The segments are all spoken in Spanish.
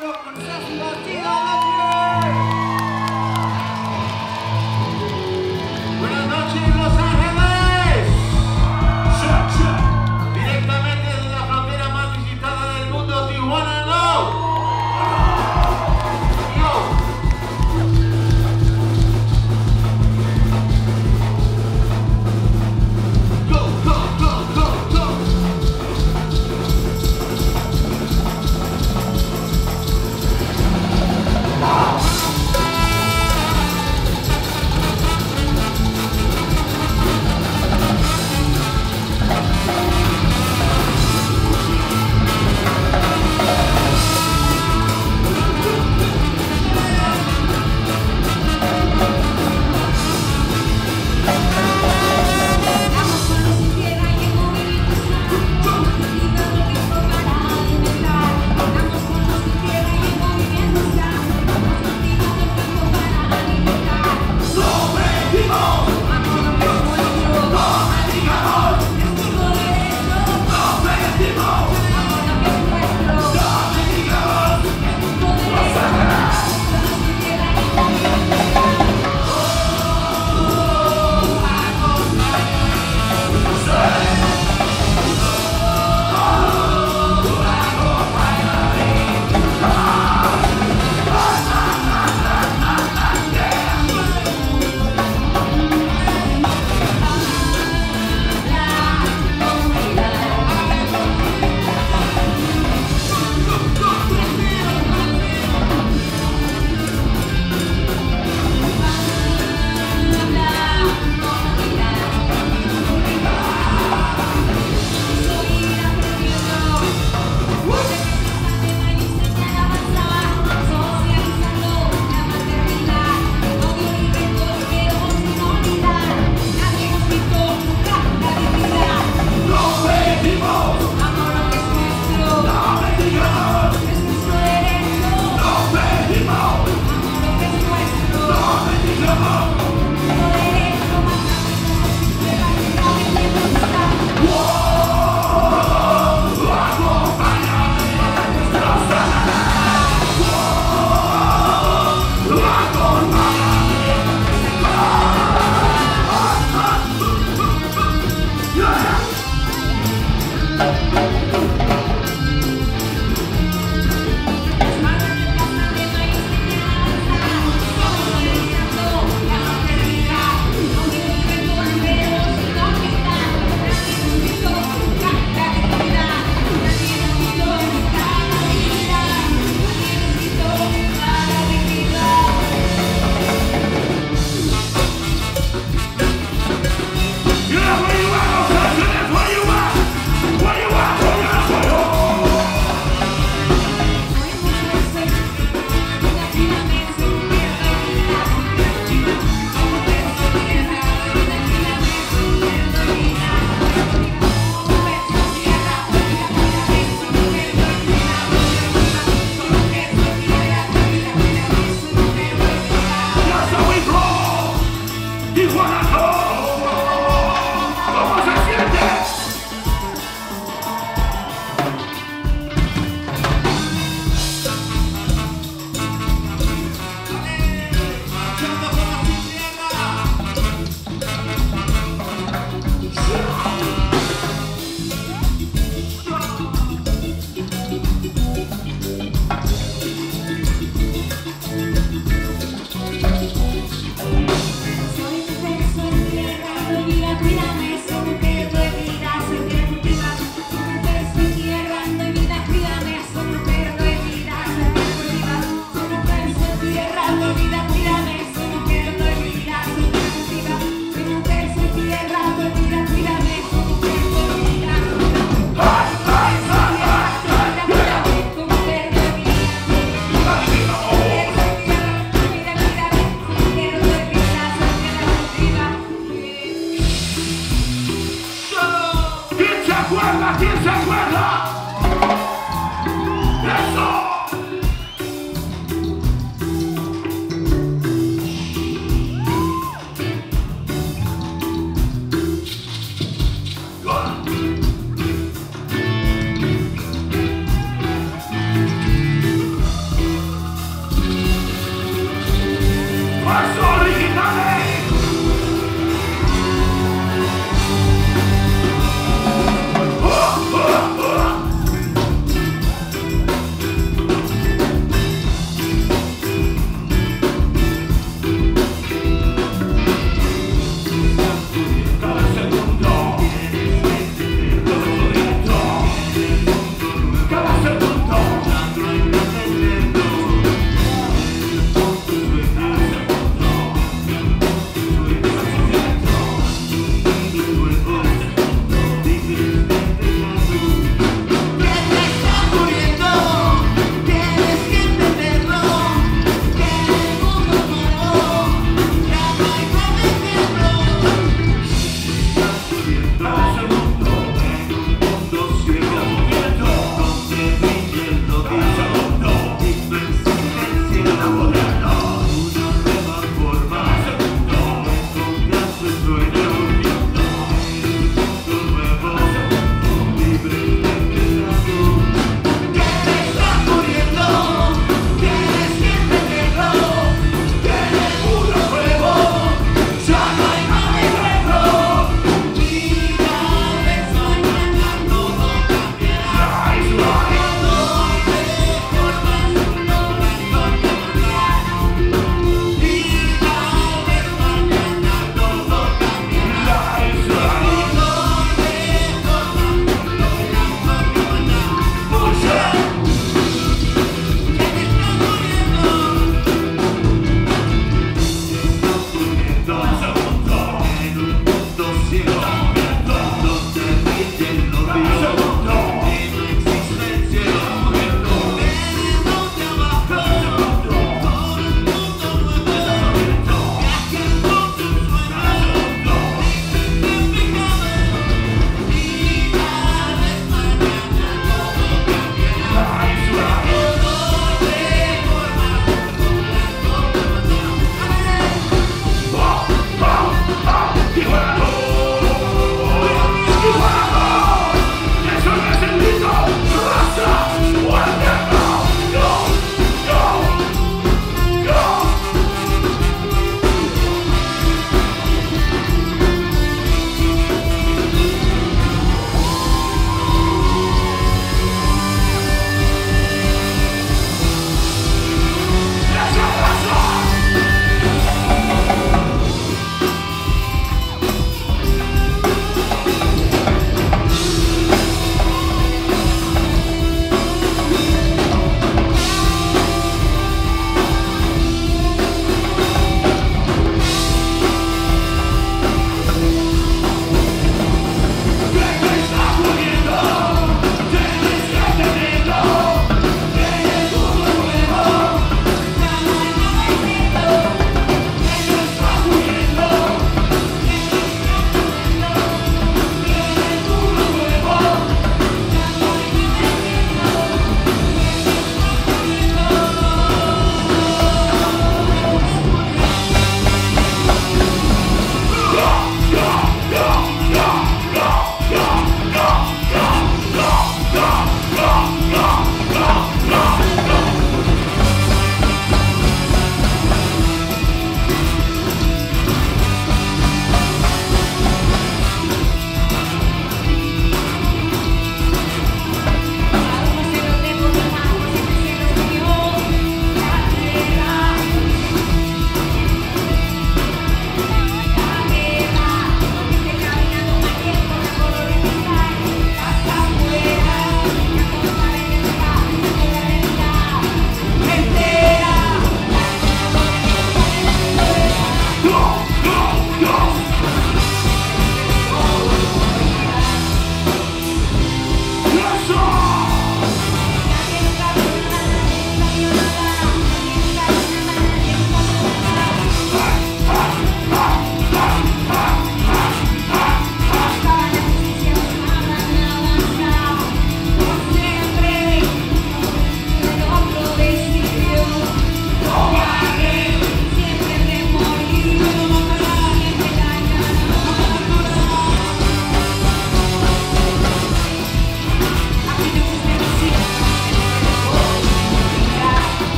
Como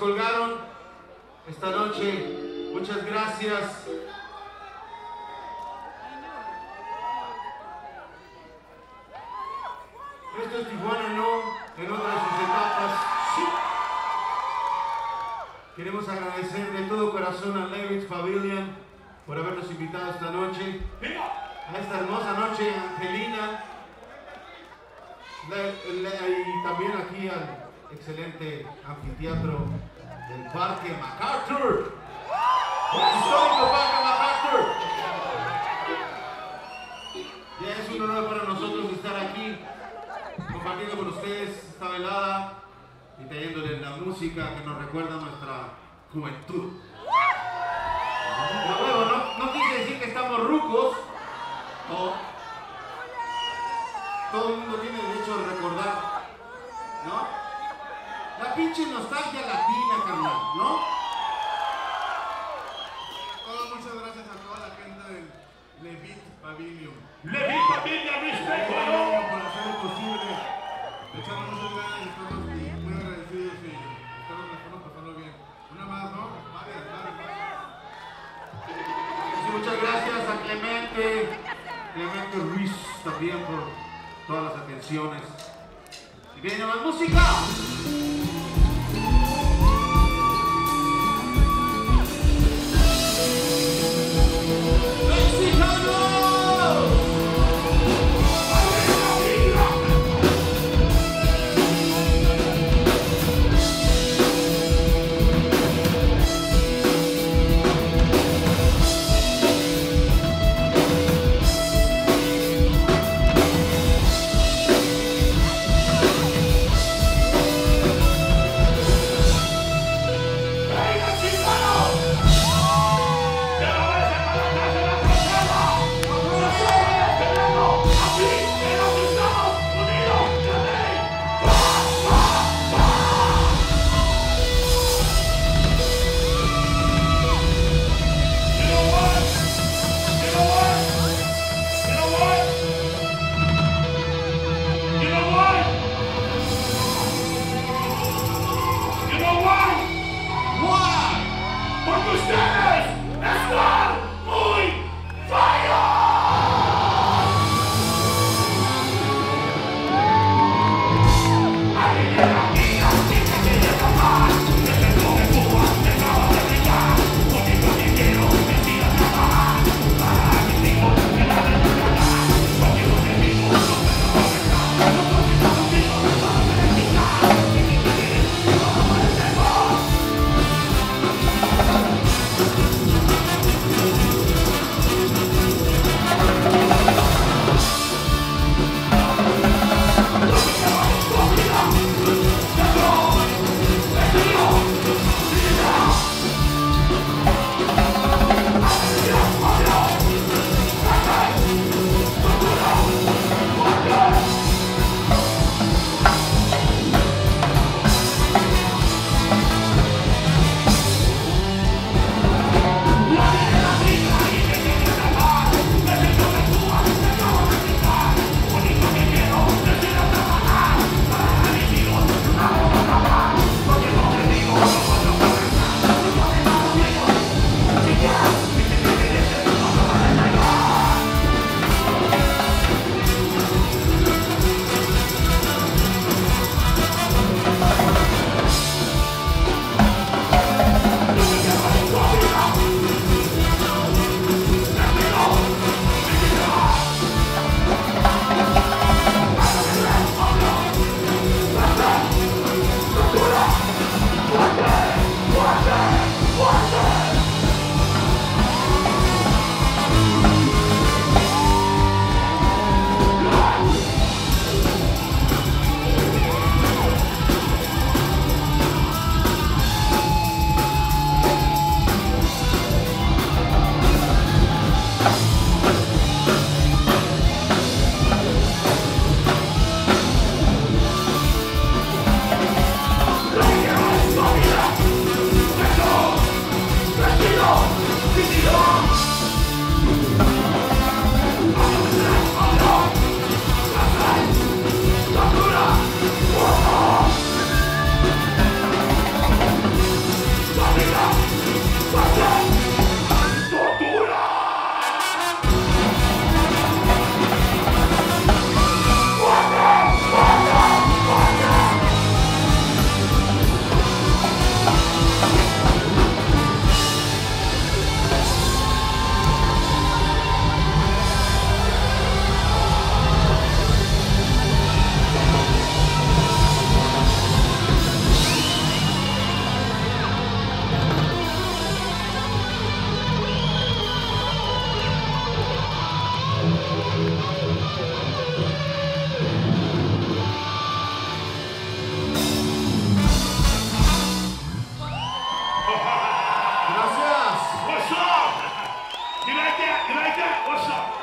descolgaron esta noche. Muchas gracias. Esto es Tijuana No, en otra de sus etapas. Sí. Queremos agradecer de todo corazón a Lyrics Pavilion por habernos invitado esta noche, a esta hermosa noche, Angelina, La- la- y también aquí al excelente anfiteatro del Parque MacArthur. El histórico Parque MacArthur. Ya es un honor para nosotros estar aquí compartiendo con ustedes esta velada y trayéndoles la música que nos recuerda nuestra juventud. Pero bueno, no, no quise decir que estamos rucos. Todo el mundo tiene derecho a recordar, ¿no? La pinche nostalgia latina, carnal, ¿no? Todo, muchas gracias a toda la gente del Levit Pavilion. Levit Pavilion, respeto. Por hacerlo posible. Le echamos muchas ganas y estamos muy agradecidos y estamos, pasando bien. Una más, ¿no? Varias, varias, varias. Muchas gracias a Clemente, Clemente Ruiz también por todas las atenciones. Viene más música. Gracias. What's up? You like that? You like that? What's up?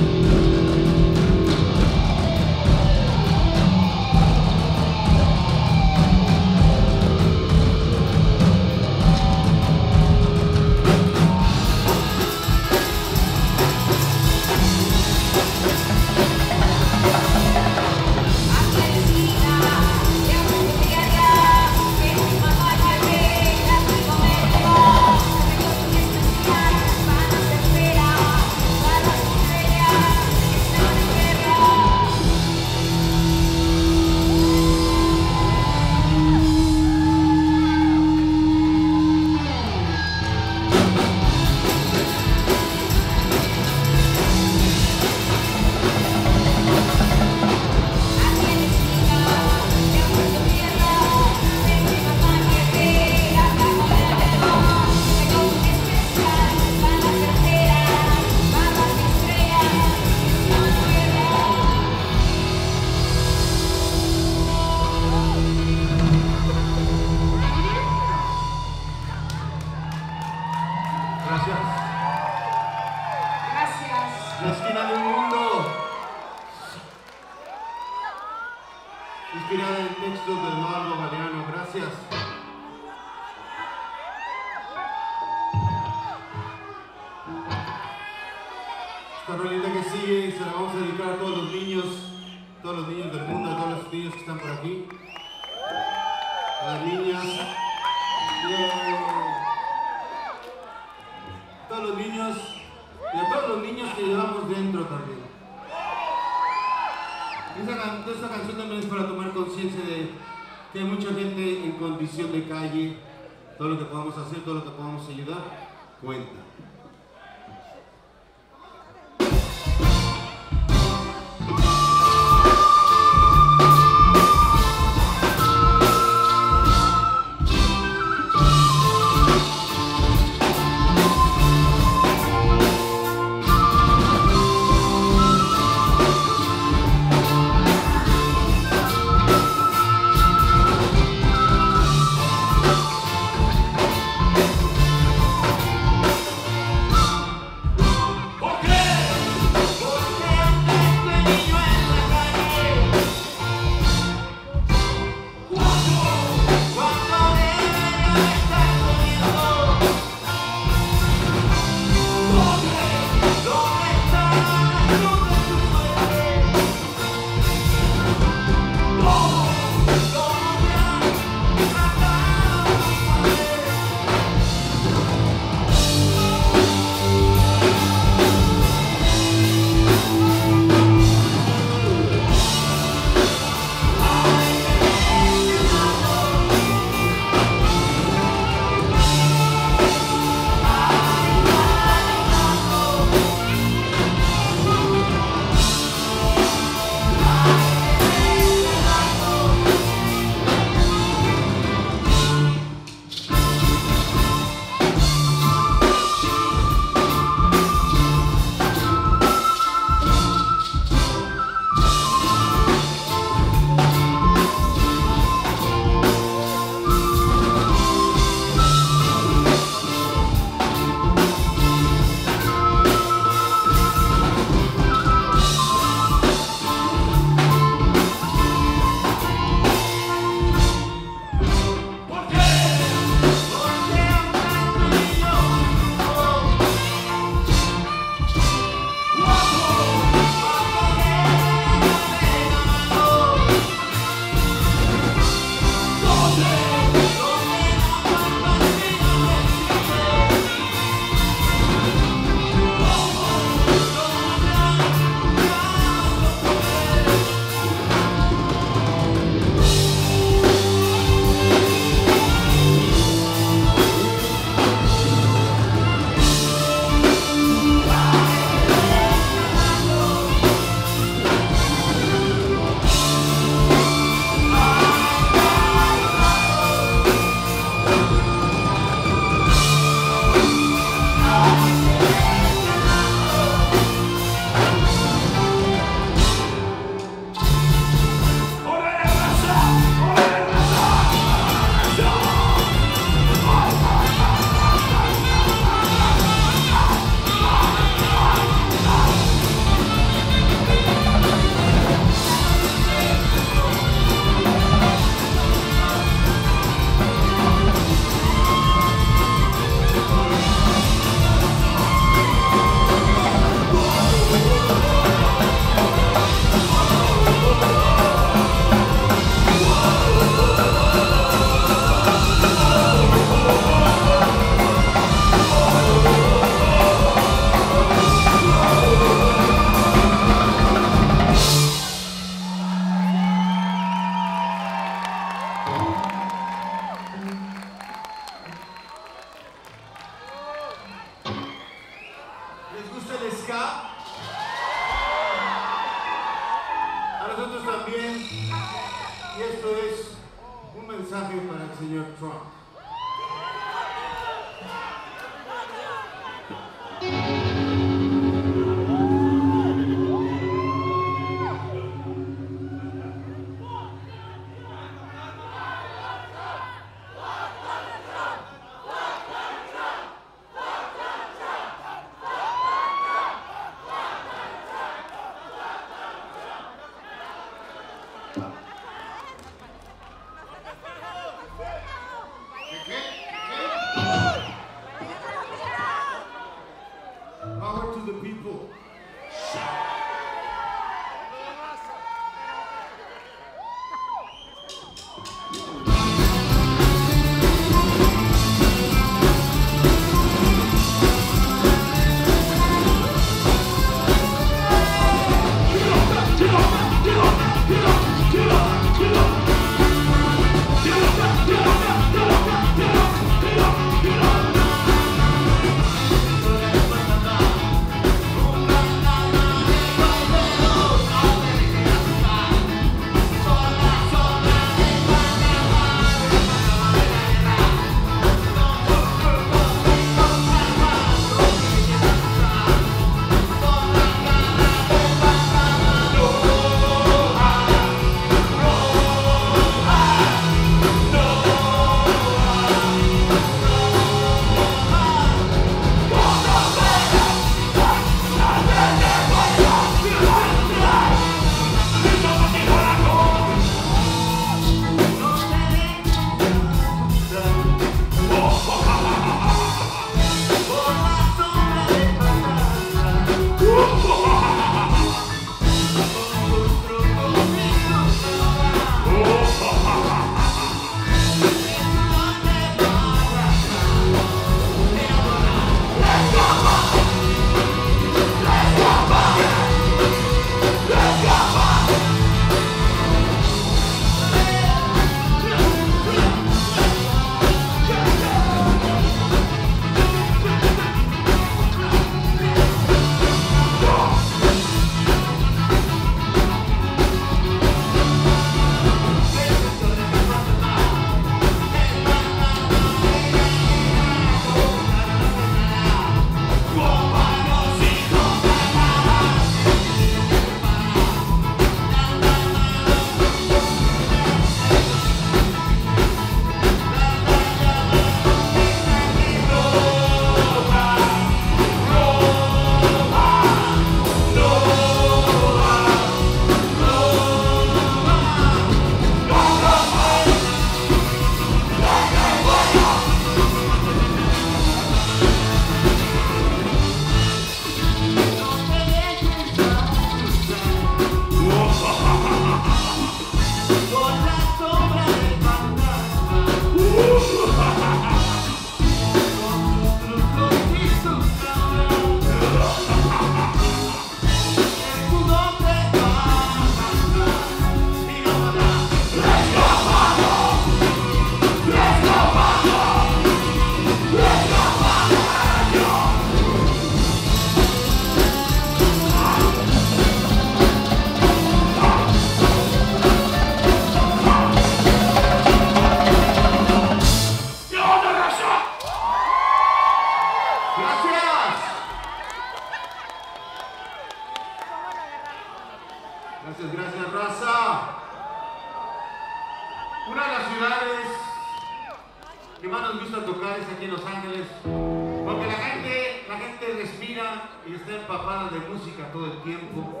Respira y está empapada de música todo el tiempo.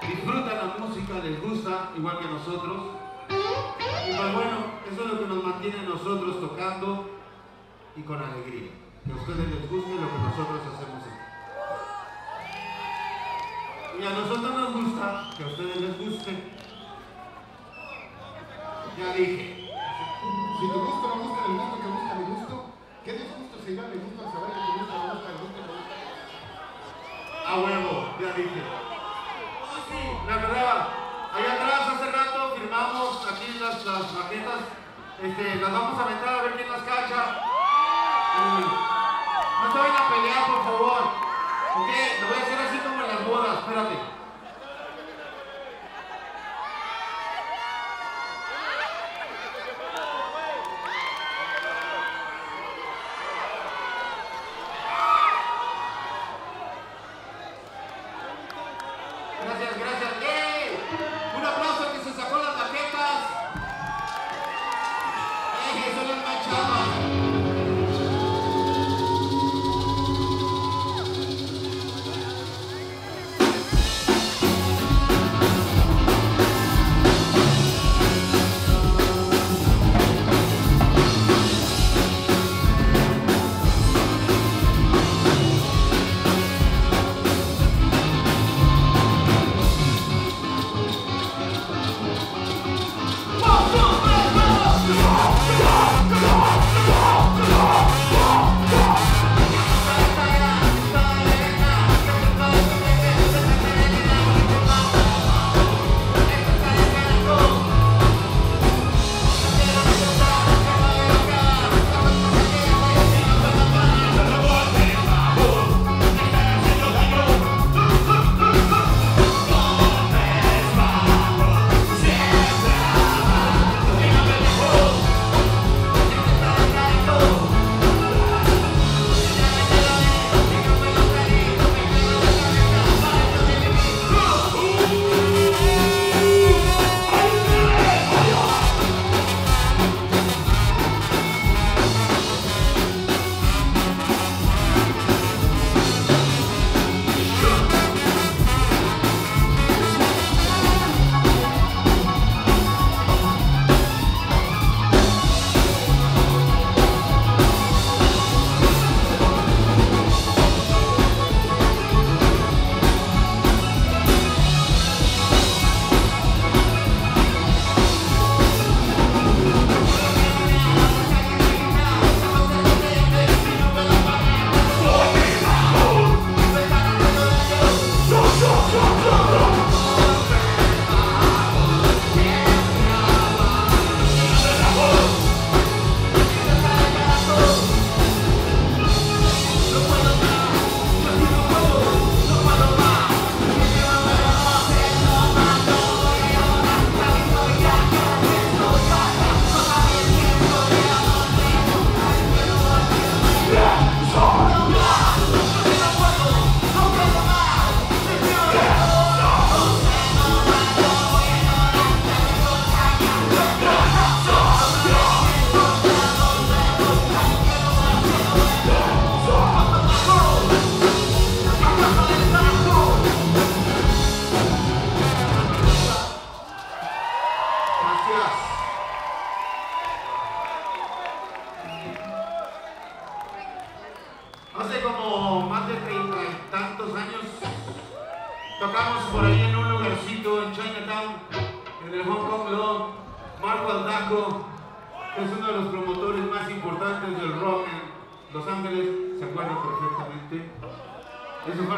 Disfrutan la música, les gusta, igual que nosotros. Y pues bueno, eso es lo que nos mantiene a nosotros tocando y con alegría. Que a ustedes les guste lo que nosotros hacemos. Y a nosotros nos gusta que a ustedes les guste. Ya dije. Si te gusta, no gusta, el gusto que busca, mi gusto. ¿Qué disgusto se llama? Mi gusto, saber A huevo, ya dije. La verdad, allá atrás hace rato firmamos aquí las, las maquetas. Este, las vamos a aventar a ver quién las cacha. No se vayan a pelear, por favor. Ok, lo voy a hacer así como en las bodas, espérate.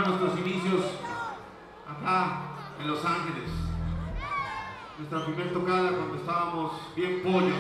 Nuestros inicios acá en Los Ángeles. Nuestra primera tocada cuando estábamos bien pollos